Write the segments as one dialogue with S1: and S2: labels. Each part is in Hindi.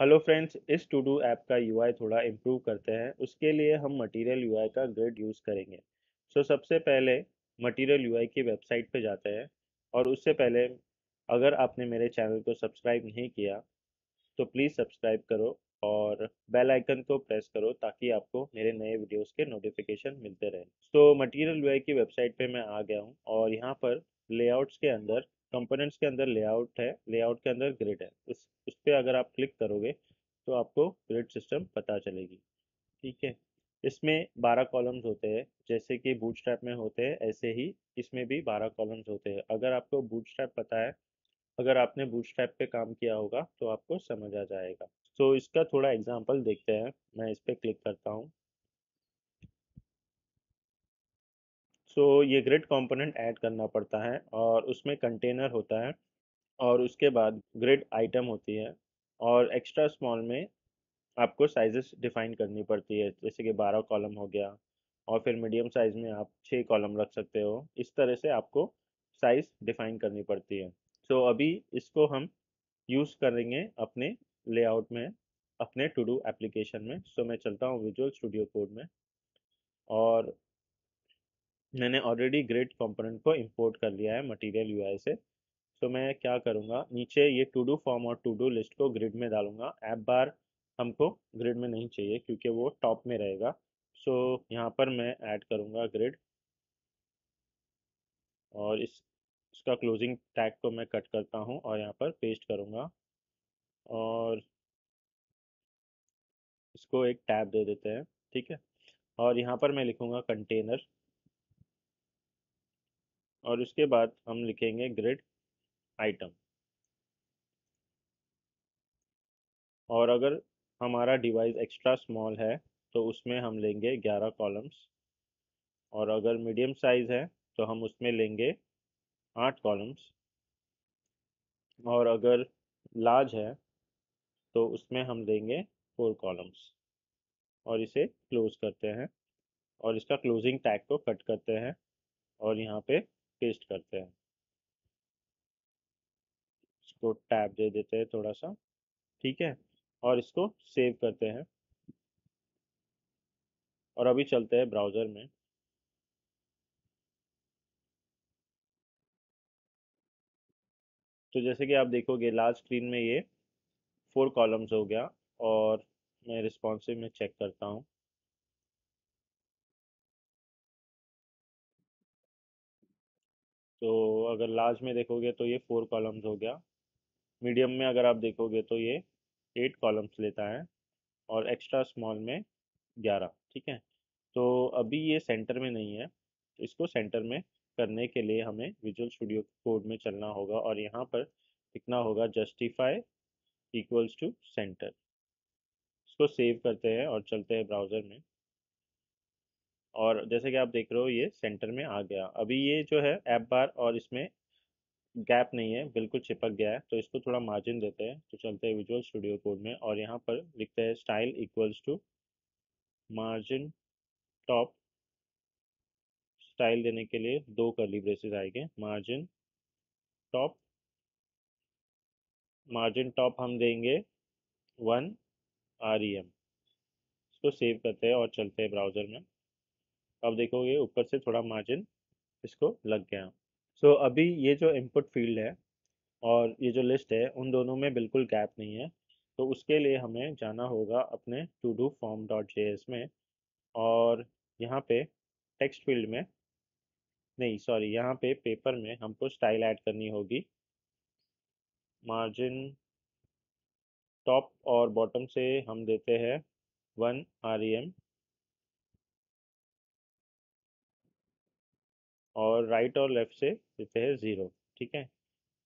S1: हेलो फ्रेंड्स इस टू डू ऐप का यूआई थोड़ा इम्प्रूव करते हैं। उसके लिए हम मटेरियल यूआई का ग्रिड यूज़ करेंगे। सो so, सबसे पहले मटेरियल यूआई की वेबसाइट पे जाते हैं और उससे पहले अगर आपने मेरे चैनल को सब्सक्राइब नहीं किया तो प्लीज़ सब्सक्राइब करो और बेल आइकन को प्रेस करो ताकि आपको मेरे नए वीडियोस के नोटिफिकेशन मिलते रहे। तो मटेरियल यूआई की वेबसाइट पे मैं आ गया हूँ और यहाँ पर लेआउट्स के अंदर कंपोनेंट्स के अंदर लेआउट है लेआउट के अंदर ग्रिड है। उस उस पर अगर आप क्लिक करोगे तो आपको ग्रिड सिस्टम पता चलेगी। ठीक है? इसमें 12 कॉलम्स होते हैं, जैसे कि बूटस्ट्रैप में होते हैं, ऐसे ही इसमें भी 12 कॉलम्स होते हैं। अगर आपको बूटस्ट्रैप पता है, अगर आपने बूटस्ट्रैप पे काम किया होगा तो आपको समझ आ जाएगा। तो इसका थोड़ा एग्जांपल देखते हैं। मैं इस पर क्लिक करता हूँ। सो ये ग्रिड कंपोनेंट ऐड करना पड़ता है और उसमें कंटेनर होता है और उसके बाद ग्रिड आइटम होती है और एक्स्ट्रा स्मॉल में आपको साइजेस डिफाइन करनी पड़ती है जैसे कि 12 कॉलम हो गया और फिर मीडियम साइज़ में आप छः कॉलम रख सकते हो। इस तरह से आपको साइज़ डिफाइन करनी पड़ती है। सो so, अभी इसको हम यूज़ करेंगे अपने लेआउट में अपने टू डू एप्लीकेशन में। सो so, मैं चलता हूँ विजुअल स्टूडियो कोड में और मैंने ऑलरेडी ग्रिड कंपोनेंट को इंपोर्ट कर लिया है मटेरियल यूआई से। तो मैं क्या करूँगा? नीचे ये टू डू फॉर्म और टू डू लिस्ट को ग्रिड में डालूँगा। ऐप बार हमको ग्रिड में नहीं चाहिए क्योंकि वो टॉप में रहेगा। सो so, यहाँ पर मैं ऐड करूँगा ग्रिड और इस इसका क्लोजिंग टैग को मैं कट करता हूँ और यहाँ पर पेस्ट करूँगा। और इसको एक टैब दे देते हैं ठीक है? और यहाँ पर मैं लिखूँगा कंटेनर और उसके बाद हम लिखेंगे ग्रिड आइटम और अगर हमारा डिवाइस एक्स्ट्रा स्मॉल है तो उसमें हम लेंगे 11 कॉलम्स और अगर मीडियम साइज़ है तो हम उसमें लेंगे आठ कॉलम्स और अगर लार्ज है तो उसमें हम लेंगे फोर कॉलम्स और इसे क्लोज करते हैं. और इसका क्लोजिंग टैग को कट करते हैं. और यहाँ पे पेस्ट करते हैं। इसको टैब दे देते हैं थोड़ा सा ठीक है? और इसको सेव करते हैं। और अभी चलते हैं ब्राउज़र में। तो जैसे कि आप देखोगे लास्ट स्क्रीन में ये फोर कॉलम्स हो गया और मैं रिस्पॉन्सिव में चेक करता हूँ। तो अगर लार्ज में देखोगे तो ये फोर कॉलम्स हो गया। मीडियम में अगर आप देखोगे तो ये एट कॉलम्स लेता है और एक्स्ट्रा स्मॉल में ग्यारह, ठीक है? तो अभी ये सेंटर में नहीं है। तो इसको सेंटर में करने के लिए हमें विजुअल स्टूडियो कोड में चलना होगा और यहाँ पर लिखना होगा जस्टिफाई इक्वल्स टू सेंटर इसको सेव करते हैं और चलते हैं ब्राउज़र में। और जैसे कि आप देख रहे हो, ये सेंटर में आ गया। अभी ये जो है ऐप बार और इसमें गैप नहीं है, बिल्कुल चिपक गया है तो इसको थोड़ा मार्जिन देते हैं। तो चलते हैं विजुअल स्टूडियो कोड में और यहाँ पर लिखते हैं style equals to margin top style देने के लिए दो करली ब्रेसेस आएँगे। मार्जिन टॉप मार्जिन टॉप हम देंगे वन आर ई एम इसको सेव करते हैं और चलते हैं ब्राउज़र में। अब देखोगे ऊपर से थोड़ा मार्जिन इसको लग गया। सो so, अभी ये जो इनपुट फ़ील्ड है और ये जो लिस्ट है उन दोनों में बिल्कुल गैप नहीं है। तो उसके लिए हमें जाना होगा अपने to do form dot J S में और यहाँ पे टेक्स्ट फ़ील्ड में नहीं सॉरी यहाँ पे पेपर में हमको स्टाइल ऐड करनी होगी। मार्जिन टॉप और बॉटम से हम देते हैं वन आर ई एम और राइट और लेफ़्ट से देते हैं ज़ीरो ठीक है?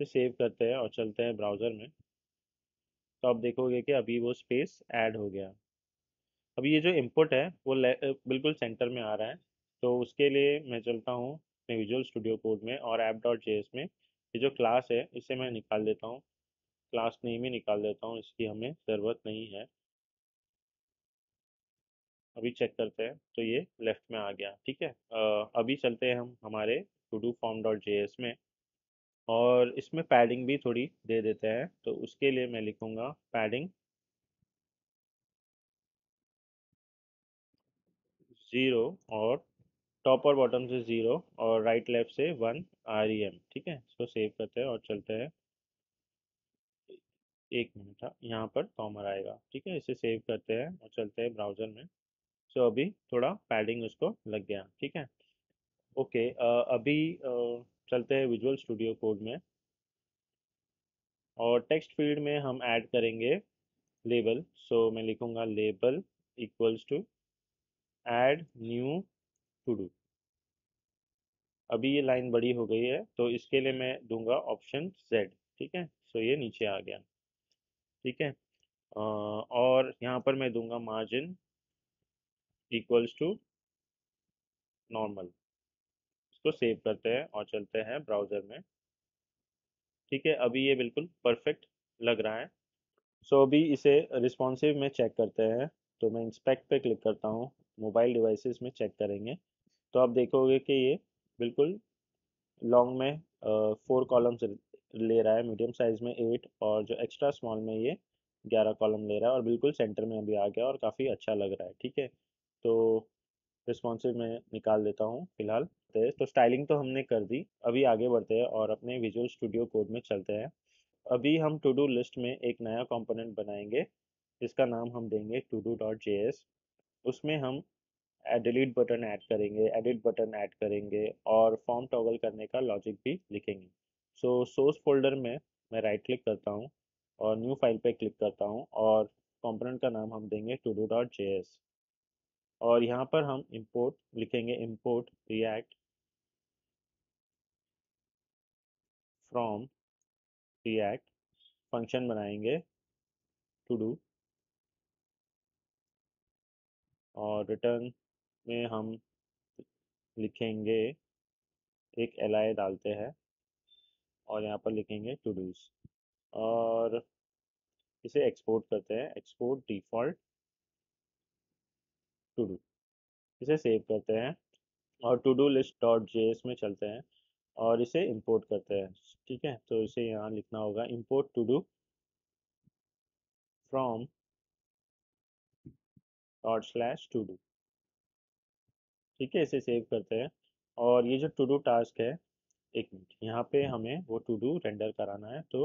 S1: इसे सेव करते हैं और चलते हैं ब्राउज़र में। तो आप देखोगे कि अभी वो स्पेस ऐड हो गया। अभी ये जो इनपुट है, वो बिल्कुल सेंटर में आ रहा है। तो उसके लिए मैं चलता हूँ अपने विजुअल स्टूडियो कोड में और ऐप डॉट जे में ये जो क्लास है, इसे मैं निकाल देता हूँ। क्लास नेम ही निकाल देता हूँ, इसकी हमें ज़रूरत नहीं है। अभी चेक करते हैं तो ये लेफ़्ट में आ गया, ठीक है? अभी चलते हैं हम हमारे to do form dot J में और इसमें पैडिंग भी थोड़ी दे देते हैं तो उसके लिए मैं लिखूँगा पैडिंग ज़ीरो और टॉप और बॉटम से ज़ीरो और राइट लेफ़्ट से वन आर ई एम ठीक है? इसको सेव करते हैं और चलते हैं। एक मिनट हाँ, यहाँ पर कॉमर आएगा, ठीक है? इसे सेव करते हैं और चलते हैं ब्राउज़र में। सो अभी थोड़ा पैडिंग उसको लग गया, ठीक है? ओके अभी चलते हैं विजुअल स्टूडियो कोड में। और टेक्स्ट फ़ील्ड में हम ऐड करेंगे लेबल सो मैं लिखूँगा label equals to add new to do अभी ये लाइन बड़ी हो गई है तो इसके लिए मैं दूँगा ऑप्शन जेड ठीक है? सो ये नीचे आ गया, ठीक है? और यहाँ पर मैं दूँगा मार्जिन इक्वल्स टू नॉर्मल इसको सेव करते हैं और चलते हैं ब्राउज़र में। ठीक है अभी ये बिल्कुल परफेक्ट लग रहा है। सो so, अभी इसे रिस्पॉन्सिव में चेक करते हैं। तो मैं इंस्पेक्ट पे क्लिक करता हूँ। मोबाइल डिवाइसेस में चेक करेंगे। तो आप देखोगे कि ये बिल्कुल लॉन्ग में फोर कॉलम्स ले रहा है। मीडियम साइज़ में एट और जो एक्स्ट्रा स्मॉल में ये ग्यारह कॉलम ले रहा है और बिल्कुल सेंटर में अभी आ गया और काफ़ी अच्छा लग रहा है। ठीक है? तो रिस्पॉन्सिव में निकाल देता हूँ फ़िलहाल। तो स्टाइलिंग तो हमने कर दी। अभी आगे बढ़ते हैं और अपने विजुअल स्टूडियो कोड में चलते हैं। अभी हम टू डू लिस्ट में एक नया कंपोनेंट बनाएँगे। जिसका नाम हम देंगे to do dot J S उसमें हम डिलीट बटन ऐड करेंगे एडिट बटन ऐड करेंगे और फॉर्म टॉगल करने का लॉजिक भी लिखेंगे। सो सोर्स फोल्डर में मैं राइट क्लिक करता हूँ और न्यू फ़ाइल पे क्लिक करता हूँ और कंपोनेंट का नाम हम देंगे to do dot J S और यहाँ पर हम इंपोर्ट लिखेंगे import react from react function बनाएँगे टू डू और रिटर्न में हम लिखेंगे एक एल डालते हैं और यहाँ पर लिखेंगे टू डूज और इसे एक्सपोर्ट करते हैं। एक्सपोर्ट डिफ़ॉल्ट टू डू इसे सेव करते हैं और to do list dot J S में चलते हैं और इसे इंपोर्ट करते हैं। ठीक है तो इसे यहाँ लिखना होगा import to do from dot slash to do ठीक है, इसे सेव करते हैं और ये जो टू डू टास्क है, एक मिनट यहाँ पे हमें वो टू डू रेंडर कराना है तो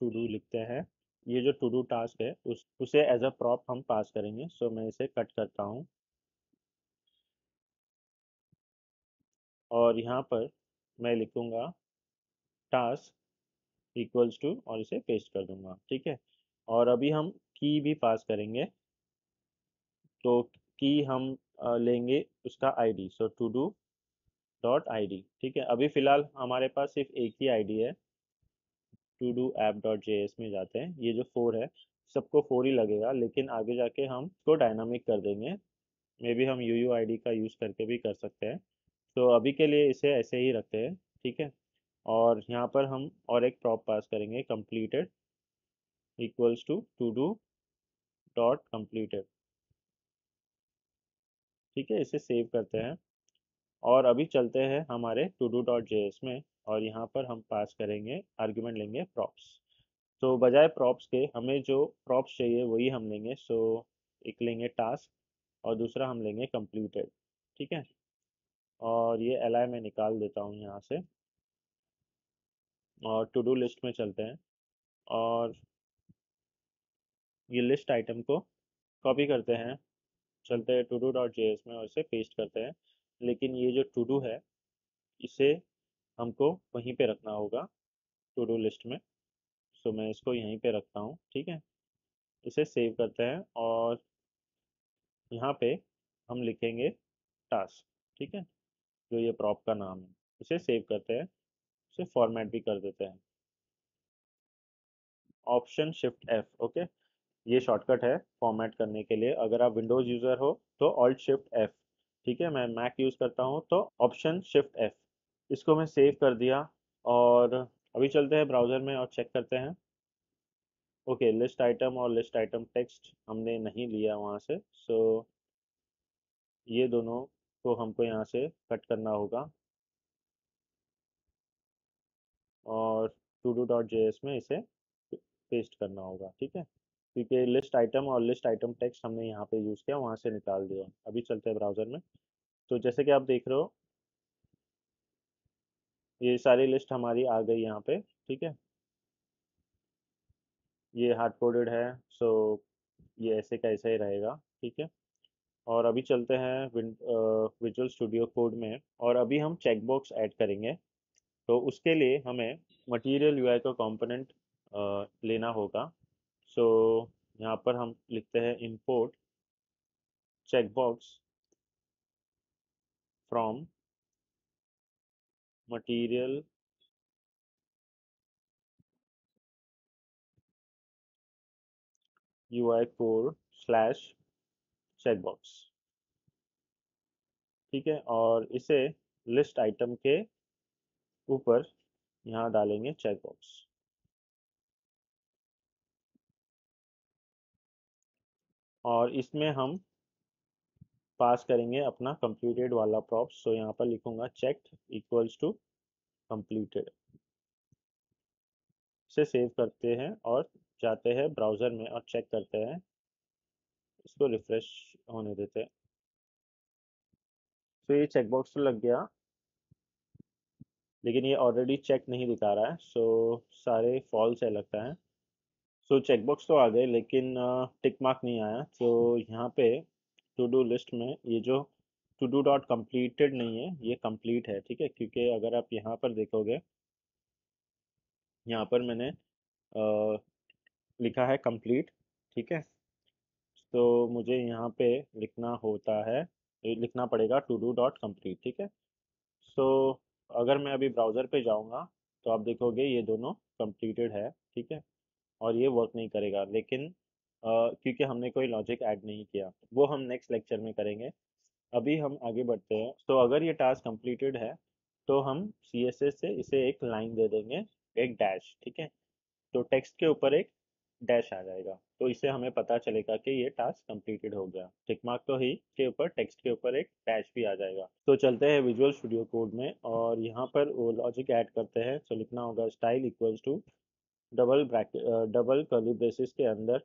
S1: टू डू लिखते हैं। ये जो टू डू टास्क है, उस, उसे एज अ प्रॉप हम पास करेंगे सो मैं इसे कट करता हूँ। और यहाँ पर मैं लिखूँगा टास्क इक्वल्स टू और इसे पेस्ट कर दूँगा, ठीक है? और अभी हम की भी पास करेंगे तो की हम लेंगे उसका ID so to do dot ID ठीक है? अभी फ़िलहाल हमारे पास सिर्फ़ एक ही आईडी है। To do app dot J S में जाते हैं। ये जो फोर है, सबको फोर ही लगेगा, लेकिन आगे जाके हम इसको डायनामिक कर देंगे। मे बी हम यू यू आई डी का यूज़ करके भी कर सकते हैं। तो अभी के लिए इसे ऐसे ही रखते हैं, ठीक है? और यहाँ पर हम और एक प्रॉप पास करेंगे completed equals to to do dot completed ठीक है? इसे सेव करते हैं। और अभी चलते हैं हमारे to do dot J S में। और यहाँ पर हम पास करेंगे आर्ग्यूमेंट लेंगे प्रॉप्स तो बजाय प्रॉप्स के, हमें जो प्रॉप्स चाहिए वही हम लेंगे. सो एक लेंगे टास्क और दूसरा हम लेंगे कंप्लीटेड ठीक है? और ये एल आई में निकाल देता हूँ यहाँ से. और टू डू लिस्ट में चलते हैं. और ये लिस्ट आइटम को कॉपी करते हैं. चलते हैं टू डू डॉट जेएस में और इसे पेस्ट करते हैं. लेकिन ये जो टू डू है, इसे हमको वहीं पे रखना होगा टू डू लिस्ट में। सो मैं इसको यहीं पे रखता हूँ, ठीक है? इसे सेव करते हैं और यहाँ पे हम लिखेंगे टास्क ठीक है? जो ये प्रॉप का नाम है, इसे सेव करते हैं, इसे फॉर्मेट भी कर देते हैं। ऑप्शन शिफ्ट एफ़ ओके ये शॉर्टकट है फॉर्मेट करने के लिए। अगर आप विंडोज़ यूज़र हो तो ऑल्ट शिफ्ट एफ़ ठीक है? मैं मैक यूज़ करता हूँ तो ऑप्शन शिफ्ट एफ़ इसको मैं सेव कर दिया और अभी चलते हैं ब्राउज़र में और चेक करते हैं। ओके लिस्ट आइटम और लिस्ट आइटम टेक्स्ट हमने नहीं लिया वहाँ से सो so, ये दोनों को हमको यहाँ से कट करना होगा। और टू डू डॉट जे में इसे पेस्ट करना होगा ठीक है? क्योंकि लिस्ट आइटम और लिस्ट आइटम टेक्स्ट हमने यहाँ पे यूज़ किया वहाँ से निकाल दिया। अभी चलते हैं ब्राउज़र में। तो जैसे कि आप देख रहे हो ये सारी लिस्ट हमारी आ गई यहाँ पे, ठीक है? ये हार्ड कोडेड है सो ये ऐसे का ऐसा ही रहेगा, ठीक है? और अभी चलते हैं विजुअल स्टूडियो कोड में और अभी हम चेकबॉक्स ऐड करेंगे तो उसके लिए हमें मटेरियल यूआई का कंपोनेंट लेना होगा। सो यहाँ पर हम लिखते हैं import checkbox from material ui core slash checkbox ठीक है, और इसे लिस्ट आइटम के ऊपर यहाँ डालेंगे चेकबॉक्स और इसमें हम पास करेंगे अपना कंप्लीटेड वाला प्रॉप्स तो यहाँ पर लिखूँगा चेक इक्वल्स टू कंप्लीटेड इसे सेव करते हैं और जाते हैं ब्राउज़र में और चेक करते हैं। इसको रिफ्रेश होने देते हैं। तो ये चेकबॉक्स तो लग गया। लेकिन ये ऑलरेडी चेक नहीं दिखा रहा है सो so, सारे फॉल्स है लगता है। सो so, चेकबॉक्स तो आ गए लेकिन टिक मार्क नहीं आया तो so, यहाँ पे टू डू लिस्ट में ये जो टू डू डॉट कम्प्लीटेड नहीं है ये कंप्लीट है ठीक है? क्योंकि अगर आप यहाँ पर देखोगे यहाँ पर मैंने आ, लिखा है कंप्लीट ठीक है? तो मुझे यहाँ पे लिखना होता है लिखना पड़ेगा टू डू डॉट कंप्लीट ठीक है? सो अगर मैं अभी ब्राउज़र पे जाऊँगा तो आप देखोगे ये दोनों कम्प्लीटेड है ठीक है? और ये वर्क नहीं करेगा लेकिन क्योंकि हमने कोई लॉजिक ऐड नहीं किया। वो हम नेक्स्ट लेक्चर में करेंगे। अभी हम आगे बढ़ते हैं। तो अगर ये टास्क कंप्लीटेड है तो हम सी एस एस से इसे एक लाइन दे देंगे, एक डैश ठीक है? तो टेक्स्ट के ऊपर एक डैश आ जाएगा। तो इससे हमें पता चलेगा कि ये टास्क कंप्लीटेड हो गया। टिक मार्क तो ही के ऊपर टेक्स्ट के ऊपर एक डैश भी आ जाएगा। तो चलते हैं विजुअल स्टूडियो कोड में और यहाँ पर वो लॉजिक ऐड करते हैं। तो लिखना होगा style equals to double bracket double curly braces के अंदर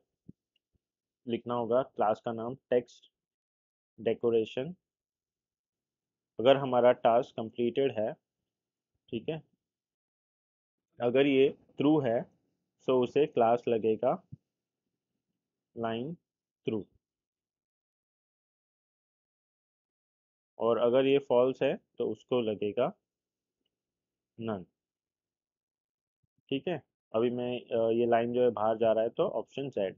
S1: लिखना होगा। क्लास का नाम टेक्स्ट डेकोरेशन। अगर हमारा टास्क कंप्लीटेड है, ठीक है? अगर ये ट्रू है सो उसे क्लास लगेगा लाइन थ्रू और अगर ये फॉल्स है तो उसको लगेगा नन ठीक है? अभी मैं ये लाइन जो है, बाहर जा रहा है तो ऑप्शन जेड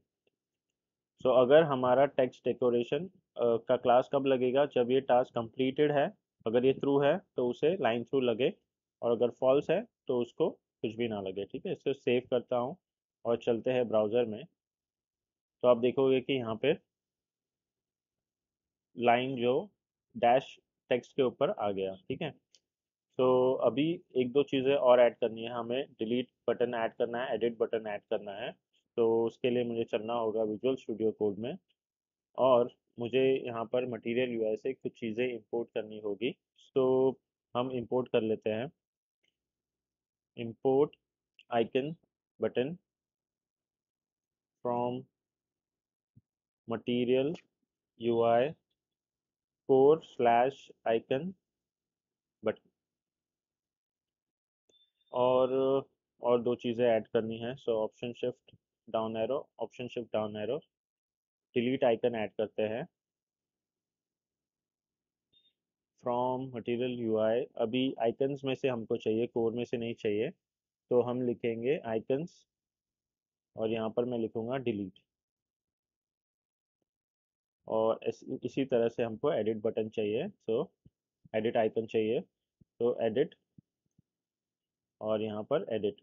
S1: सो so, अगर हमारा टेक्स्ट डेकोरेशन का क्लास कब लगेगा? जब ये टास्क कंप्लीटेड है अगर ये थ्रू है तो उसे लाइन थ्रू लगे और अगर फॉल्स है तो उसको कुछ भी ना लगे ठीक है? इसे सेव करता हूँ और चलते हैं ब्राउज़र में। तो आप देखोगे कि यहाँ पे लाइन जो डैश टेक्स्ट के ऊपर आ गया ठीक है? तो अभी एक दो चीज़ें और ऐड करनी है हमें डिलीट बटन ऐड करना है एडिट बटन ऐड करना है। तो उसके लिए मुझे चलना होगा विजुअल स्टूडियो कोड में। और मुझे यहाँ पर मटेरियल यूआई से कुछ चीज़ें इंपोर्ट करनी होगी। तो हम इंपोर्ट कर लेते हैं। Import icon button from material ui core slash icon button और और दो चीज़ें ऐड करनी है। So option shift down arrow option shift down arrow delete icon add करते हैं। फ्रॉम मटेरियल यूआई अभी आइकन्स में से हमको चाहिए कोर में से नहीं चाहिए तो हम लिखेंगे आइकन्स और यहाँ पर मैं लिखूँगा डिलीट और इसी तरह से हमको एडिट बटन चाहिए सो एडिट आइकन चाहिए तो एडिट और यहाँ पर एडिट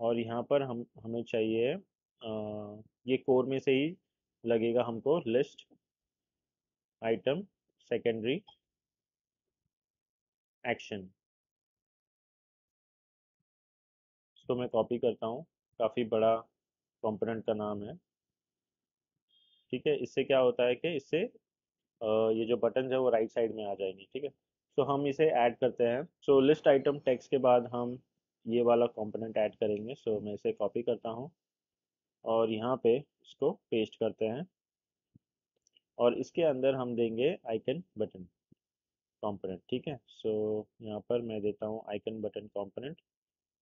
S1: और यहाँ पर हम हमें चाहिए आ, ये कोर में से ही लगेगा हमको लिस्ट आइटम सेकेंडरी एक्शन इसको मैं कॉपी करता हूँ। काफ़ी बड़ा कंपोनेंट का नाम है। ठीक है इससे क्या होता है कि इससे ये जो बटन है वो राइट साइड में आ जाएँगे ठीक है? सो हम इसे ऐड करते हैं। सो लिस्ट आइटम टेक्स्ट के बाद हम ये वाला कंपोनेंट ऐड करेंगे सो मैं इसे कॉपी करता हूँ और यहाँ पे इसको पेस्ट करते हैं और इसके अंदर हम देंगे आइकन बटन कंपोनेंट ठीक है? सो यहाँ पर मैं देता हूँ आइकन बटन कंपोनेंट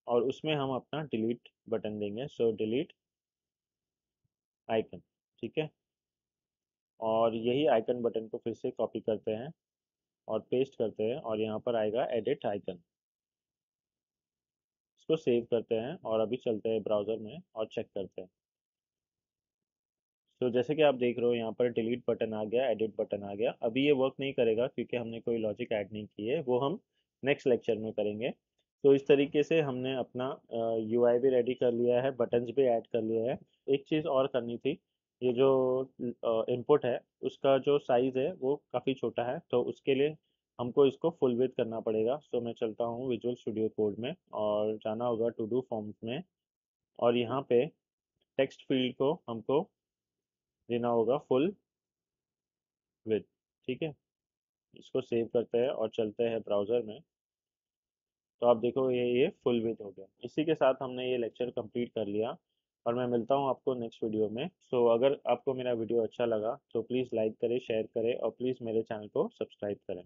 S1: और उसमें हम अपना डिलीट बटन देंगे सो डिलीट आइकन ठीक है? और यही आइकन बटन को फिर से कॉपी करते हैं और पेस्ट करते हैं और यहाँ पर आएगा एडिट आइकन इसको सेव करते हैं और अभी चलते हैं ब्राउज़र में और चेक करते हैं। तो जैसे कि आप देख रहे हो, यहाँ पर डिलीट बटन आ गया एडिट बटन आ गया। अभी ये वर्क नहीं करेगा क्योंकि हमने कोई लॉजिक ऐड नहीं की है, वो हम नेक्स्ट लेक्चर में करेंगे। तो इस तरीके से हमने अपना यूआई भी रेडी कर लिया है बटन्स भी ऐड कर लिया है। एक चीज़ और करनी थी, ये जो इनपुट है, उसका जो साइज़ है, वो काफ़ी छोटा है तो उसके लिए हमको इसको फुल विथ करना पड़ेगा। सो मैं चलता हूँ विजुअल स्टूडियो कोड में और जाना होगा टू डू फॉर्म्स में और यहाँ पे टेक्स्ट फ़ील्ड को हमको देना होगा फुल विथ ठीक है? इसको सेव करते हैं और चलते हैं ब्राउज़र में। तो आप देखो ये ये फुल विथ हो गया। इसी के साथ हमने ये लेक्चर कंप्लीट कर लिया और मैं मिलता हूँ आपको नेक्स्ट वीडियो में। सो so, अगर आपको मेरा वीडियो अच्छा लगा तो प्लीज़ लाइक करें शेयर करें और प्लीज़ मेरे चैनल को सब्सक्राइब करें।